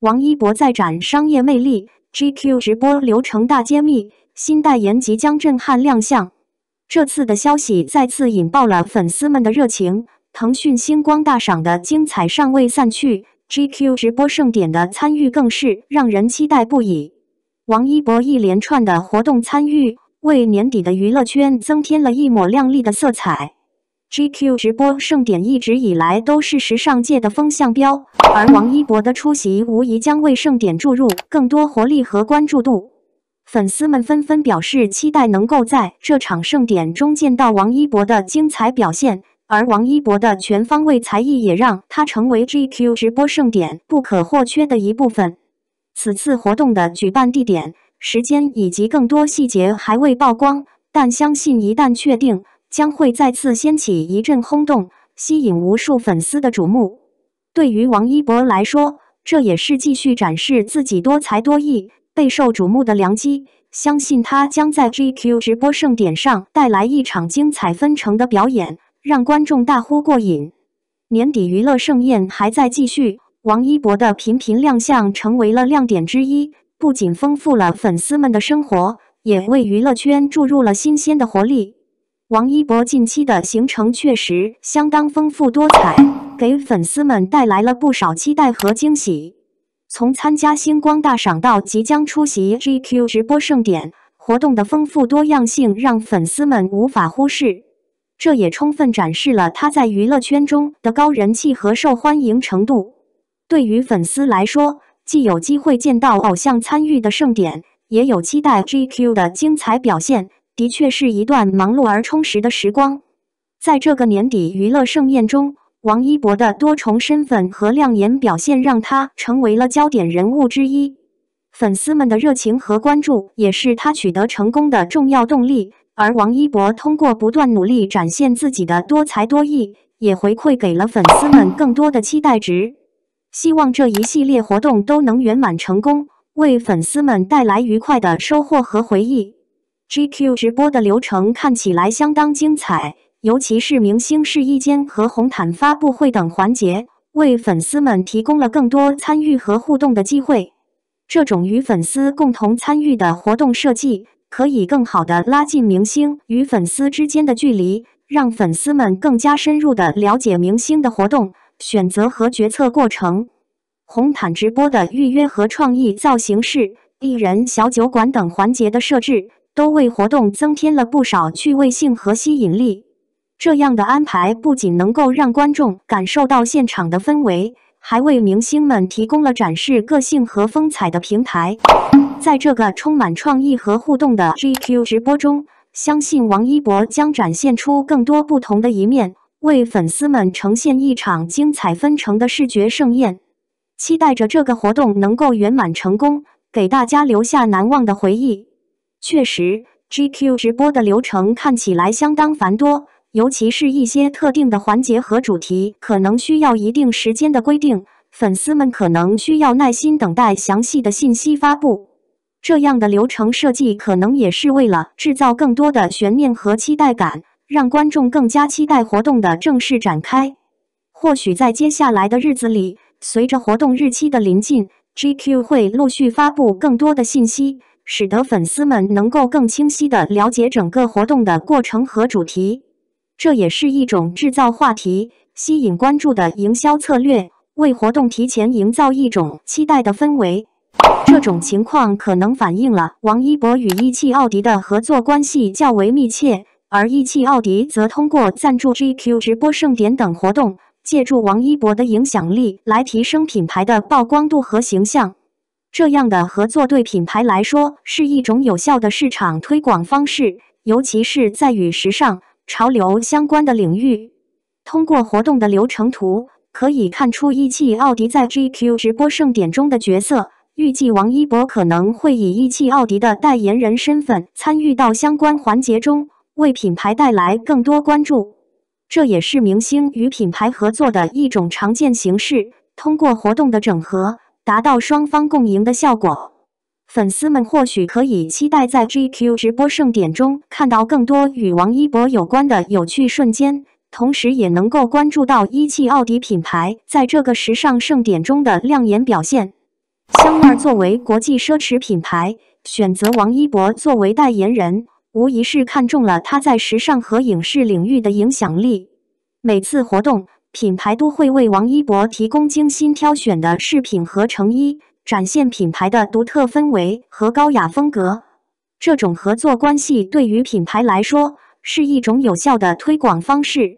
王一博再展商业魅力，GQ 直播流程大揭秘，新代言即将震撼亮相。这次的消息再次引爆了粉丝们的热情。腾讯星光大赏的精彩尚未散去，GQ 直播盛典的参与更是让人期待不已。王一博一连串的活动参与，为年底的娱乐圈增添了一抹亮丽的色彩。GQ 直播盛典一直以来都是时尚界的风向标，而王一博的出席无疑将为盛典注入更多活力和关注度。粉丝们纷纷表示期待能够在这场盛典中见到王一博的精彩表现，而王一博的全方位才艺也让他成为 GQ 直播盛典不可或缺的一部分。此次活动的举办地点、时间以及更多细节还未曝光，但相信一旦确定。将会再次掀起一阵轰动，吸引无数粉丝的瞩目。对于王一博来说，这也是继续展示自己多才多艺、备受瞩目的良机。相信他将在 GQ 直播盛典上带来一场精彩纷呈的表演，让观众大呼过瘾。年底娱乐盛宴还在继续，王一博的频频亮相成为了亮点之一，不仅丰富了粉丝们的生活，也为娱乐圈注入了新鲜的活力。王一博近期的行程确实相当丰富多彩，给粉丝们带来了不少期待和惊喜。从参加星光大赏到即将出席 GQ 直播盛典，活动的丰富多样性让粉丝们无法忽视。这也充分展示了他在娱乐圈中的高人气和受欢迎程度。对于粉丝来说，既有机会见到偶像参与的盛典，也有期待 GQ 的精彩表现。的确是一段忙碌而充实的时光。在这个年底娱乐盛宴中，王一博的多重身份和亮眼表现让他成为了焦点人物之一。粉丝们的热情和关注也是他取得成功的重要动力。而王一博通过不断努力展现自己的多才多艺，也回馈给了粉丝们更多的期待值。希望这一系列活动都能圆满成功，为粉丝们带来愉快的收获和回忆。GQ 直播的流程看起来相当精彩，尤其是明星试衣间和红毯发布会等环节，为粉丝们提供了更多参与和互动的机会。这种与粉丝共同参与的活动设计，可以更好地拉近明星与粉丝之间的距离，让粉丝们更加深入地了解明星的活动、选择和决策过程。红毯直播的预约和创意造型室、艺人小酒馆等环节的设置。都为活动增添了不少趣味性和吸引力。这样的安排不仅能够让观众感受到现场的氛围，还为明星们提供了展示个性和风采的平台。在这个充满创意和互动的 GQ 直播中，相信王一博将展现出更多不同的一面，为粉丝们呈现一场精彩纷呈的视觉盛宴。期待着这个活动能够圆满成功，给大家留下难忘的回忆。确实，GQ 直播的流程看起来相当繁多，尤其是一些特定的环节和主题，可能需要一定时间的规定，粉丝们可能需要耐心等待详细的信息发布。这样的流程设计，可能也是为了制造更多的悬念和期待感，让观众更加期待活动的正式展开。或许在接下来的日子里，随着活动日期的临近，GQ 会陆续发布更多的信息。使得粉丝们能够更清晰地了解整个活动的过程和主题，这也是一种制造话题、吸引关注的营销策略，为活动提前营造一种期待的氛围。这种情况可能反映了王一博与一汽奥迪的合作关系较为密切，而一汽奥迪则通过赞助 GQ 直播盛典等活动，借助王一博的影响力来提升品牌的曝光度和形象。这样的合作对品牌来说是一种有效的市场推广方式，尤其是在与时尚潮流相关的领域。通过活动的流程图可以看出一汽奥迪在 GQ 直播盛典中的角色。预计王一博可能会以一汽奥迪的代言人身份参与到相关环节中，为品牌带来更多关注。这也是明星与品牌合作的一种常见形式。通过活动的整合。达到双方共赢的效果，粉丝们或许可以期待在 GQ 直播盛典中看到更多与王一博有关的有趣瞬间，同时也能够关注到一汽奥迪品牌在这个时尚盛典中的亮眼表现。香奈儿作为国际奢侈品牌，选择王一博作为代言人，无疑是看中了他在时尚和影视领域的影响力。每次活动，品牌都会为王一博提供精心挑选的饰品和成衣，展现品牌的独特氛围和高雅风格。这种合作关系对于品牌来说是一种有效的推广方式。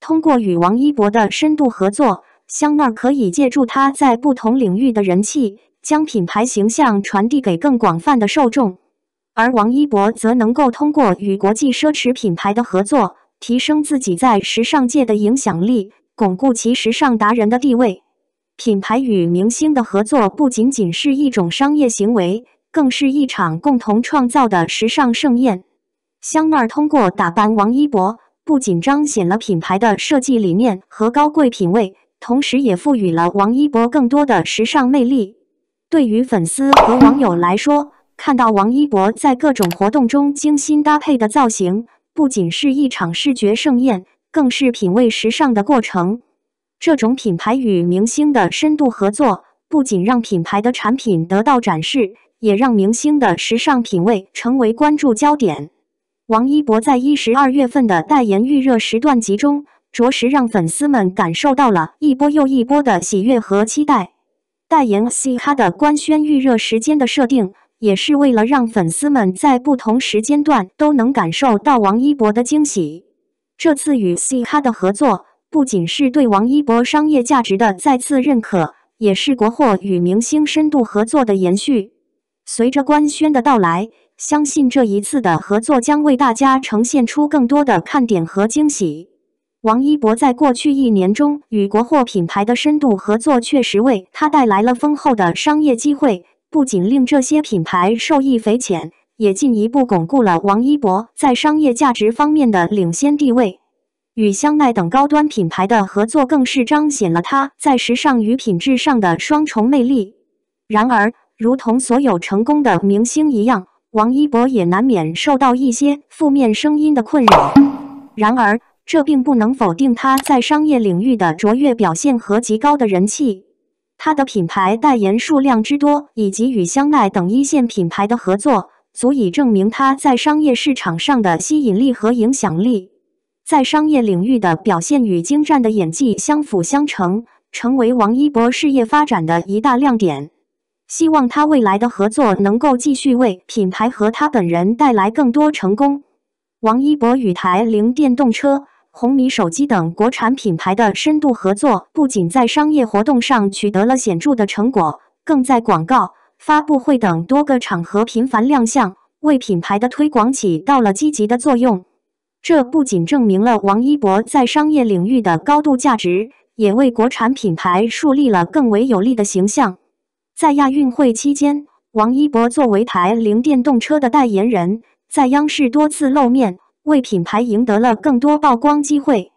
通过与王一博的深度合作，香奈儿可以借助他在不同领域的人气，将品牌形象传递给更广泛的受众；而王一博则能够通过与国际奢侈品牌的合作，提升自己在时尚界的影响力，巩固其时尚达人的地位。品牌与明星的合作不仅仅是一种商业行为，更是一场共同创造的时尚盛宴。香奈儿通过打扮王一博。不仅彰显了品牌的设计理念和高贵品味，同时也赋予了王一博更多的时尚魅力。对于粉丝和网友来说，看到王一博在各种活动中精心搭配的造型，不仅是一场视觉盛宴，更是品味时尚的过程。这种品牌与明星的深度合作，不仅让品牌的产品得到展示，也让明星的时尚品味成为关注焦点。王一博在一十二月份的代言预热时段集中，着实让粉丝们感受到了一波又一波的喜悦和期待。代言 C 哈的官宣预热时间的设定，也是为了让粉丝们在不同时间段都能感受到王一博的惊喜。这次与 C 哈的合作，不仅是对王一博商业价值的再次认可，也是国货与明星深度合作的延续。随着官宣的到来。相信这一次的合作将为大家呈现出更多的看点和惊喜。王一博在过去一年中与国货品牌的深度合作，确实为他带来了丰厚的商业机会，不仅令这些品牌受益匪浅，也进一步巩固了王一博在商业价值方面的领先地位。与香奈等高端品牌的合作，更是彰显了他在时尚与品质上的双重魅力。然而，如同所有成功的明星一样，王一博也难免受到一些负面声音的困扰，然而这并不能否定他在商业领域的卓越表现和极高的人气。他的品牌代言数量之多，以及与香奈等一线品牌的合作，足以证明他在商业市场上的吸引力和影响力。在商业领域的表现与精湛的演技相辅相成，成为王一博事业发展的一大亮点。希望他未来的合作能够继续为品牌和他本人带来更多成功。王一博与台铃电动车、红米手机等国产品牌的深度合作，不仅在商业活动上取得了显著的成果，更在广告、发布会等多个场合频繁亮相，为品牌的推广起到了积极的作用。这不仅证明了王一博在商业领域的高度价值，也为国产品牌树立了更为有利的形象。在亚运会期间，王一博作为台铃电动车的代言人，在央视多次露面，为品牌赢得了更多曝光机会。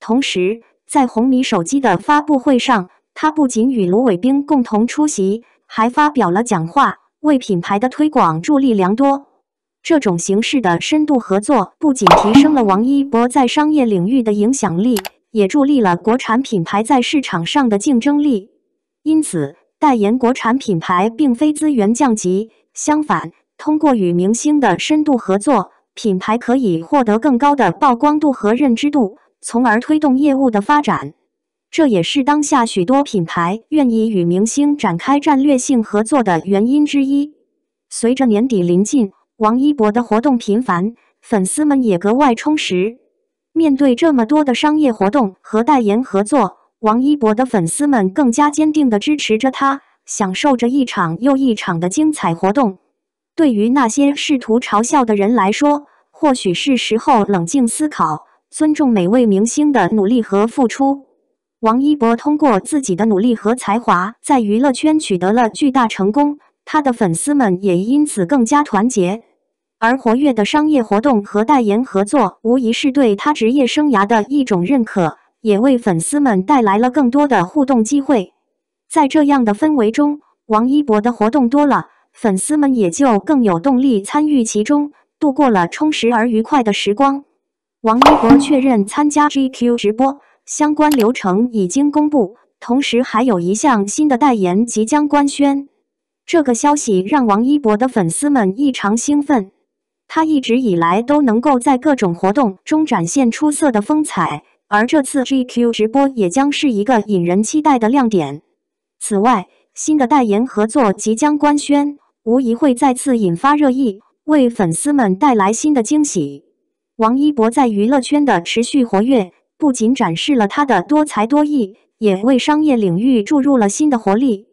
同时，在红米手机的发布会上，他不仅与卢伟冰共同出席，还发表了讲话，为品牌的推广助力良多。这种形式的深度合作，不仅提升了王一博在商业领域的影响力，也助力了国产品牌在市场上的竞争力。因此，代言国产品牌并非资源降级，相反，通过与明星的深度合作，品牌可以获得更高的曝光度和认知度，从而推动业务的发展。这也是当下许多品牌愿意与明星展开战略性合作的原因之一。随着年底临近，王一博的活动频繁，粉丝们也格外充实。面对这么多的商业活动和代言合作，王一博的粉丝们更加坚定地支持着他，享受着一场又一场的精彩活动。对于那些试图嘲笑的人来说，或许是时候冷静思考，尊重每位明星的努力和付出。王一博通过自己的努力和才华，在娱乐圈取得了巨大成功，他的粉丝们也因此更加团结。而活跃的商业活动和代言合作，无疑是对他职业生涯的一种认可。也为粉丝们带来了更多的互动机会。在这样的氛围中，王一博的活动多了，粉丝们也就更有动力参与其中，度过了充实而愉快的时光。王一博确认参加 GQ 直播，相关流程已经公布，同时还有一项新的代言即将官宣。这个消息让王一博的粉丝们异常兴奋。他一直以来都能够在各种活动中展现出色的风采，而这次 GQ 直播也将是一个引人期待的亮点。此外，新的代言合作即将官宣，无疑会再次引发热议，为粉丝们带来新的惊喜。王一博在娱乐圈的持续活跃，不仅展示了他的多才多艺，也为商业领域注入了新的活力。